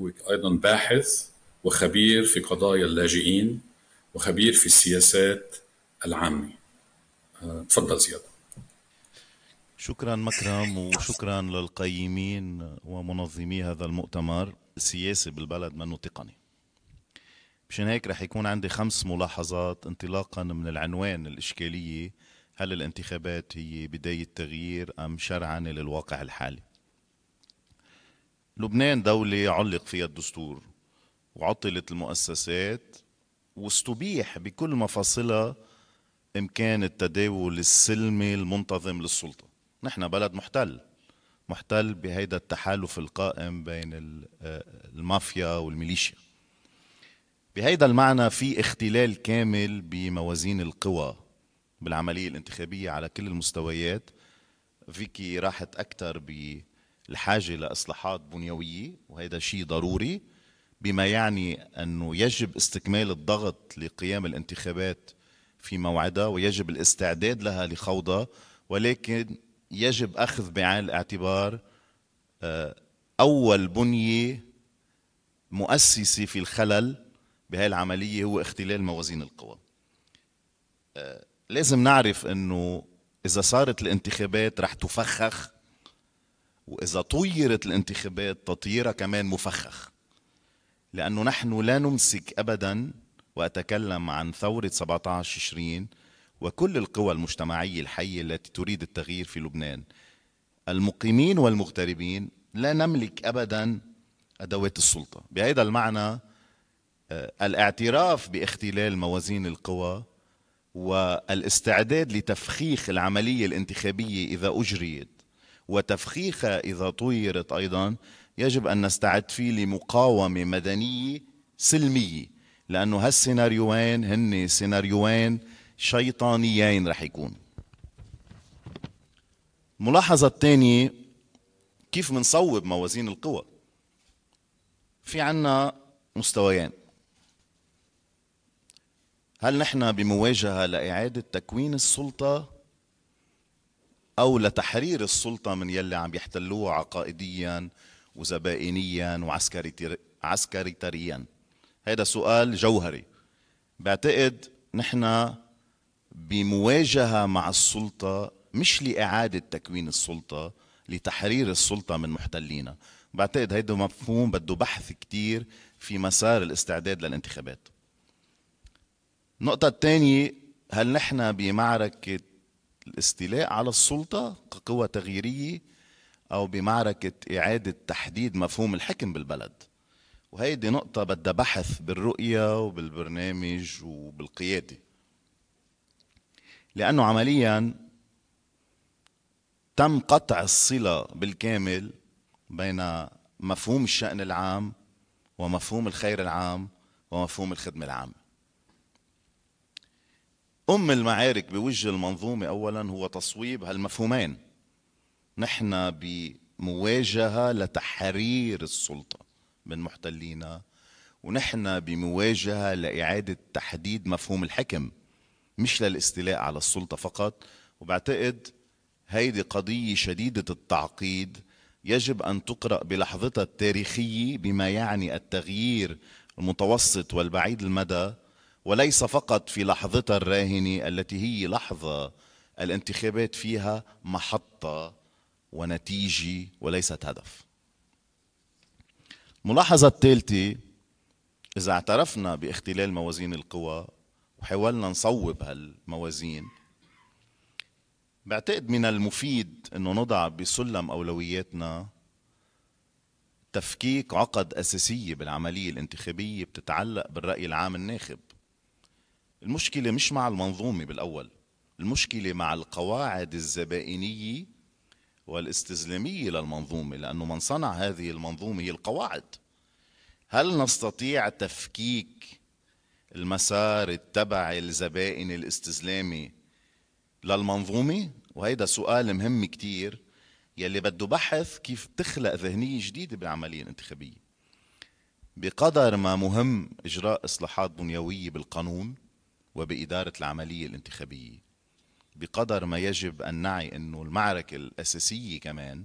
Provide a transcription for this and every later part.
هو أيضا باحث وخبير في قضايا اللاجئين وخبير في السياسات العامة. آه، تفضل زياد. شكرا مكرم وشكرا للقيمين ومنظمي هذا المؤتمر السياسي بالبلد منه تقني مشان هيك رح يكون عندي خمس ملاحظات انطلاقا من العنوان الإشكالية. هل الانتخابات هي بداية تغيير أم شرعنة للواقع الحالي؟ لبنان دولة علق فيها الدستور وعطلت المؤسسات واستبيح بكل مفاصلها إمكان التداول السلمي المنتظم للسلطة. نحن بلد محتل محتل بهيدا التحالف القائم بين المافيا والميليشيا. بهيدا المعنى في اختلال كامل بموازين القوى بالعملية الانتخابية على كل المستويات. فيكي راحت أكثر بالحاجة لإصلاحات بنيوية وهذا شيء ضروري بما يعني أنه يجب استكمال الضغط لقيام الانتخابات في موعدها ويجب الاستعداد لها لخوضها ولكن يجب أخذ بعين الاعتبار آه، أول بنية مؤسسة في الخلل بهاي العملية هو اختلال موازين القوى. آه، لازم نعرف أنه إذا صارت الانتخابات رح تفخخ وإذا طيرت الانتخابات تطييرها كمان مفخخ. لأنه نحن لا نمسك أبدا وأتكلم عن ثورة 17 تشرين وكل القوى المجتمعية الحية التي تريد التغيير في لبنان. المقيمين والمغتربين لا نملك أبدا أدوات السلطة. بهذا المعنى آه، الاعتراف باختلال موازين القوى والإستعداد لتفخيخ العملية الانتخابية إذا أجريت وتفخيخها إذا طيرت أيضا يجب أن نستعد فيه لمقاومة مدنية سلمية لأنه هالسيناريوين هن سيناريوين شيطانيين رح يكون. الملاحظة الثانية كيف منصوب موازين القوى؟ في عنا مستويين. هل نحن بمواجهة لإعادة تكوين السلطة؟ أو لتحرير السلطة من يلي عم يحتلوها عقائديا وزبائنيا وعسكري عسكريتريا هذا سؤال جوهري. بعتقد نحن بمواجهة مع السلطة مش لإعادة تكوين السلطة لتحرير السلطة من محتلينا. بعتقد هيدا مفهوم بده بحث كتير في مسار الاستعداد للانتخابات. النقطة الثانية هل نحن بمعركة الاستيلاء على السلطة كقوة تغييرية أو بمعركة إعادة تحديد مفهوم الحكم بالبلد. وهيدي نقطة بدها بحث بالرؤية وبالبرنامج وبالقيادة. لأنه عمليا تم قطع الصلة بالكامل بين مفهوم الشأن العام ومفهوم الخير العام ومفهوم الخدمة العامة. أم المعارك بوجه المنظومة أولا هو تصويب هالمفهومين. نحن بمواجهة لتحرير السلطة من محتلينا ونحن بمواجهة لإعادة تحديد مفهوم الحكم مش للاستيلاء على السلطة فقط. وبعتقد هيدي قضية شديدة التعقيد يجب أن تقرأ بلحظتها التاريخية بما يعني التغيير المتوسط والبعيد المدى وليس فقط في لحظتها الراهنة التي هي لحظة الانتخابات فيها محطة ونتيجة وليست هدف. الملاحظة الثالثة إذا اعترفنا باختلال موازين القوى وحاولنا نصوب هالموازين بعتقد من المفيد إنه نضع بسلم أولوياتنا تفكيك عقد أساسية بالعملية الانتخابية بتتعلق بالرأي العام الناخب. المشكلة مش مع المنظومة بالأول المشكلة مع القواعد الزبائنية والاستسلامية للمنظومة لأنه من صنع هذه المنظومة هي القواعد. هل نستطيع تفكيك المسار التبعي الزبائن الاستسلامي للمنظومة؟ وهيدا سؤال مهم كتير يلي بده بحث كيف تخلق ذهنية جديدة بالعملية الانتخابية بقدر ما مهم إجراء إصلاحات بنيوية بالقانون وبإدارة العملية الانتخابية. بقدر ما يجب أن نعي أنه المعركة الأساسية كمان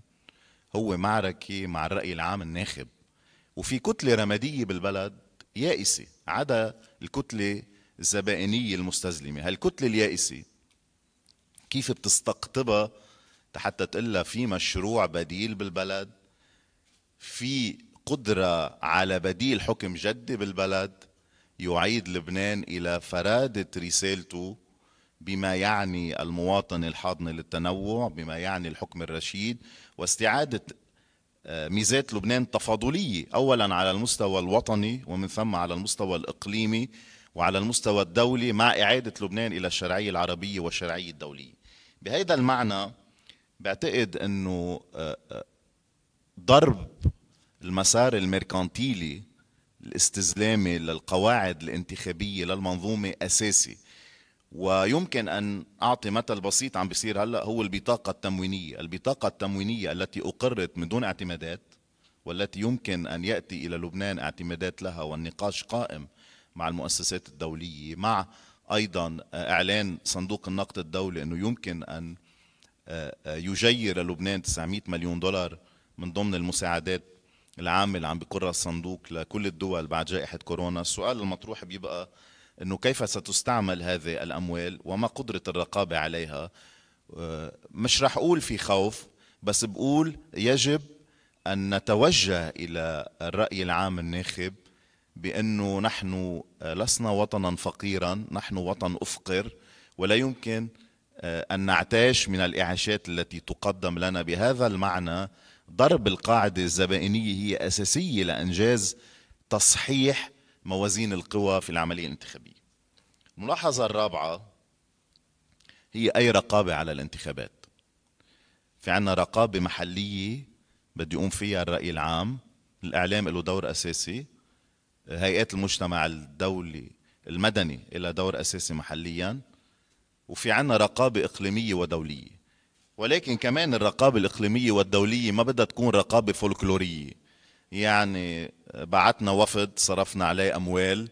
هو معركة مع الرأي العام الناخب. وفي كتلة رمادية بالبلد يائسة عدا الكتلة الزبائنية المستزلمة. هالكتلة اليائسة كيف بتستقطبها حتى تقول في مشروع بديل بالبلد؟ في قدرة على بديل حكم جدي بالبلد؟ يعيد لبنان إلى فرادة رسالته بما يعني المواطن الحاضن للتنوع بما يعني الحكم الرشيد واستعادة آه، ميزات لبنان تفاضلية أولا على المستوى الوطني ومن ثم على المستوى الإقليمي وعلى المستوى الدولي مع إعادة لبنان إلى الشرعية العربية والشرعية الدولية. بهذا المعنى بعتقد أنه آه، آه، ضرب المسار الميركانتيلي الاستزلامي للقواعد الانتخابية للمنظومة أساسي. ويمكن أن أعطي مثل بسيط عم بيصير هلأ هو البطاقة التموينية. البطاقة التموينية التي أقرت من دون اعتمادات والتي يمكن أن يأتي إلى لبنان اعتمادات لها والنقاش قائم مع المؤسسات الدولية مع أيضا إعلان صندوق النقد الدولي أنه يمكن أن آه، آه، يجير لبنان 900 مليون دولار من ضمن المساعدات العامة اللي عم بقرها الصندوق لكل الدول بعد جائحة كورونا. السؤال المطروح بيبقى إنه كيف ستستعمل هذه الأموال وما قدرة الرقابة عليها؟ آه، مش رح أقول في خوف بس بقول يجب أن نتوجه إلى الرأي العام الناخب بأنه نحن لسنا وطنا فقيرا نحن وطن أفقر ولا يمكن آه، أن نعتاش من الإعاشات التي تقدم لنا. بهذا المعنى ضرب القاعدة الزبائنية هي أساسية لإنجاز تصحيح موازين القوى في العملية الانتخابية. الملاحظة الرابعة هي أي رقابة على الانتخابات. في عنا رقابة محلية بده يقوم فيها الرأي العام، الإعلام له دور أساسي، هيئات المجتمع الدولي المدني إلى دور أساسي محليا وفي عنا رقابة إقليمية ودولية ولكن كمان الرقابة الإقليمية والدولية ما بدها تكون رقابة فولكلورية. يعني بعتنا وفد صرفنا عليه أموال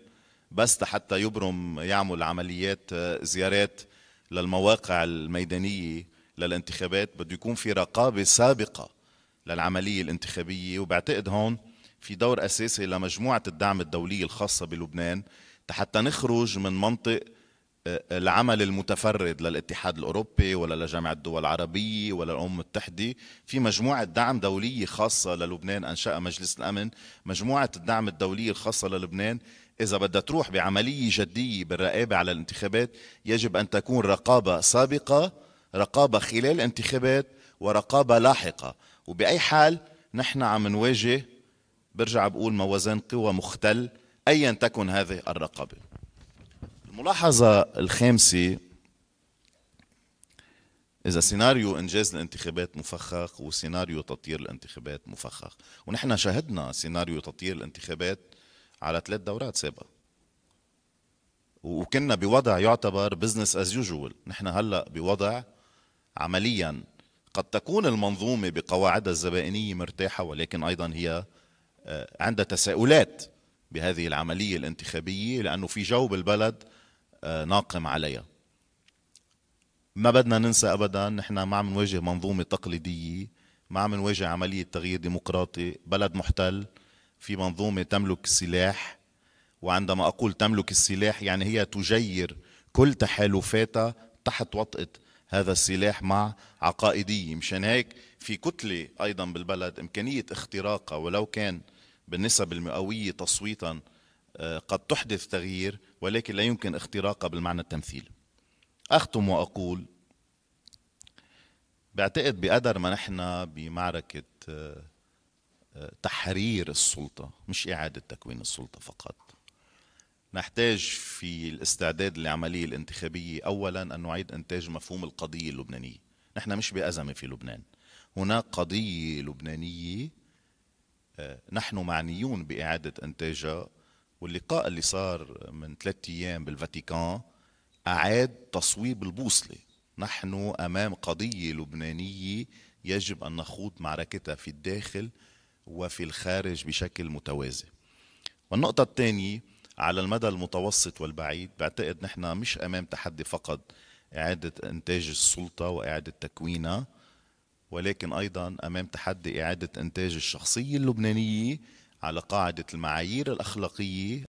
بس حتى يبرم يعمل عمليات زيارات للمواقع الميدانية للانتخابات. بده يكون في رقابة سابقة للعملية الانتخابية. وبعتقد هون في دور أساسي لمجموعة الدعم الدولية الخاصة بلبنان. حتى نخرج من منطق آه، العمل المتفرد للاتحاد الأوروبي ولا لجامعه الدول العربية ولا الأمم المتحدة. في مجموعة دعم دولية خاصة للبنان أنشأ مجلس الأمن. مجموعة الدعم الدولية الخاصة للبنان إذا بدها تروح بعملية جدية بالرقابة على الانتخابات يجب أن تكون رقابة سابقة رقابة خلال الانتخابات ورقابة لاحقة. وبأي حال نحن عم نواجه برجع بقول موازين قوى مختل ايا تكن هذه الرقابة. الملاحظه الخامسة إذا سيناريو إنجاز الانتخابات مفخخ وسيناريو تطيير الانتخابات مفخخ. ونحن شهدنا سيناريو تطيير الانتخابات على ثلاث دورات سابقة. وكنا بوضع يعتبر business as usual نحن هلأ بوضع عمليا قد تكون المنظومة بقواعدها الزبائنية مرتاحة ولكن أيضا هي آه، عندها تساؤلات بهذه العملية الانتخابية لأنه في جو بالبلد ناقم عليها. ما بدنا ننسى ابدا نحن ما عم نواجه منظومة تقليدية ما عم نواجه عملية تغيير ديمقراطي بلد محتل في منظومة تملك السلاح وعندما أقول تملك السلاح يعني هي تجير كل تحالفاتها تحت وطأة هذا السلاح مع عقائدية. مشان هيك في كتلة أيضا بالبلد إمكانية اختراقها ولو كان بالنسب المئوية تصويتا آه، قد تحدث تغيير ولكن لا يمكن اختراقها بالمعنى التمثيل. أختم وأقول بعتقد بقدر ما نحن بمعركة آه، تحرير السلطة مش إعادة تكوين السلطة فقط. نحتاج في الاستعداد للعملية الانتخابية أولا أن نعيد إنتاج مفهوم القضية اللبنانية. نحن مش بأزمة في لبنان. هناك قضية لبنانية آه، نحن معنيون بإعادة إنتاجها واللقاء اللي صار من ثلاثة أيام بالفاتيكان أعاد تصويب البوصلة. نحن أمام قضية لبنانية يجب أن نخوض معركتها في الداخل وفي الخارج بشكل متوازي. والنقطة الثانية على المدى المتوسط والبعيد بعتقد نحن مش أمام تحدي فقط إعادة إنتاج السلطة وإعادة تكوينها ولكن أيضا أمام تحدي إعادة إنتاج الشخصية اللبنانية على قاعدة المعايير الأخلاقية